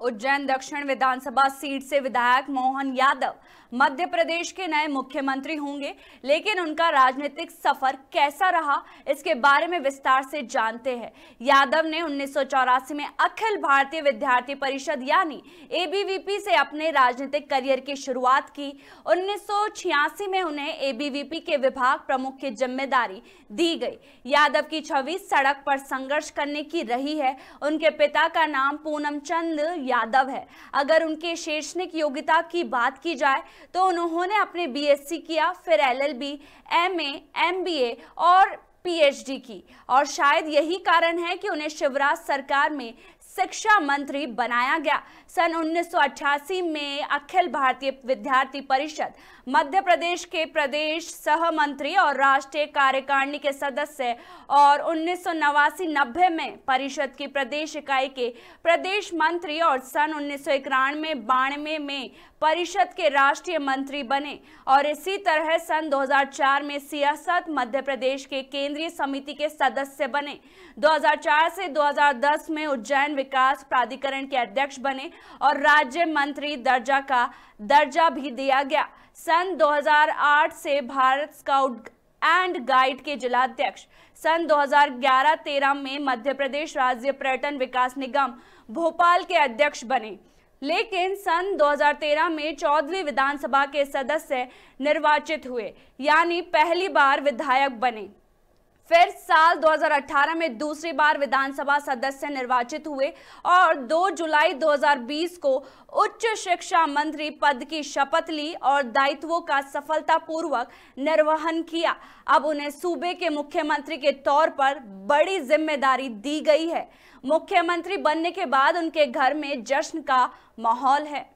उज्जैन दक्षिण विधानसभा सीट से विधायक मोहन यादव मध्य प्रदेश के नए मुख्यमंत्री होंगे, लेकिन उनका राजनीतिक सफ़र कैसा रहा, इसके बारे में विस्तार से जानते हैं। यादव ने उन्नीस सौ चौरासी में अखिल भारतीय विद्यार्थी परिषद यानी एबीवीपी से अपने राजनीतिक करियर की शुरुआत की। उन्नीस सौ छियासी में उन्हें एबीवीपी के विभाग प्रमुख की ज़िम्मेदारी दी गई। यादव की छवि सड़क पर संघर्ष करने की रही है। उनके पिता का नाम पूनम चंद यादव है। अगर उनके शैक्षणिक योग्यता की बात की जाए तो उन्होंने अपने बीएससी किया फिर एलएलबी, एमए, एमबीए और पीएचडी की। और शायद यही कारण है कि उन्हें शिवराज सरकार में शिक्षा मंत्री बनाया गया। सन 1988 में अखिल भारतीय विद्यार्थी परिषद, मध्य प्रदेश के प्रदेश सह मंत्री और राष्ट्रीय कार्यकारिणी के सदस्य और उन्नीस नब्बे में परिषद की प्रदेश इकाई के प्रदेश मंत्री और सन उन्नीस सौ इक्यानवे बानवे में परिषद के राष्ट्रीय मंत्री बने। और इसी तरह सन 2004 में सियासत मध्य प्रदेश के केंद्रीय समिति के सदस्य बने। 2004 से 2010 में उज्जैन विकास प्राधिकरण के अध्यक्ष बने और राज्य मंत्री दर्जा का दर्जा भी दिया गया। सन 2008 से भारत स्काउट एंड गाइड के जिलाध्यक्ष। सन 2011-13 में मध्य प्रदेश राज्य पर्यटन विकास निगम भोपाल के अध्यक्ष बने। लेकिन सन 2013 में चौदहवीं विधानसभा के सदस्य निर्वाचित हुए, यानी पहली बार विधायक बने। फिर साल 2018 में दूसरी बार विधानसभा सदस्य निर्वाचित हुए और 2 जुलाई 2020 को उच्च शिक्षा मंत्री पद की शपथ ली और दायित्वों का सफलतापूर्वक निर्वहन किया। अब उन्हें सूबे के मुख्यमंत्री के तौर पर बड़ी ज़िम्मेदारी दी गई है। मुख्यमंत्री बनने के बाद उनके घर में जश्न का माहौल है।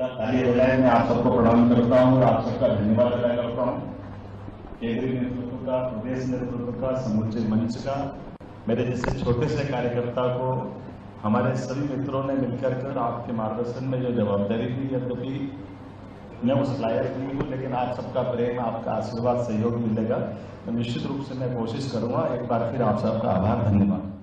जोरदार ताली बजाए मैं आप सबको प्रणाम करता हूँ और आप सबका धन्यवाद अदा करता हूँ। केंद्रीय नेतृत्व का, प्रदेश नेतृत्व का, समुचे मंच का, मेरे जैसे छोटे से कार्यकर्ता को, हमारे सभी मित्रों ने मिलकर कर आपके मार्गदर्शन में जो जवाबदारी दी यद्यपि मैं उस लायक नहीं हूँ, लेकिन आप सबका प्रेम, आपका आशीर्वाद, सहयोग मिलेगा। तो निश्चित रूप से मैं कोशिश करूँगा, एक बार फिर आप सबका आभार, धन्यवाद।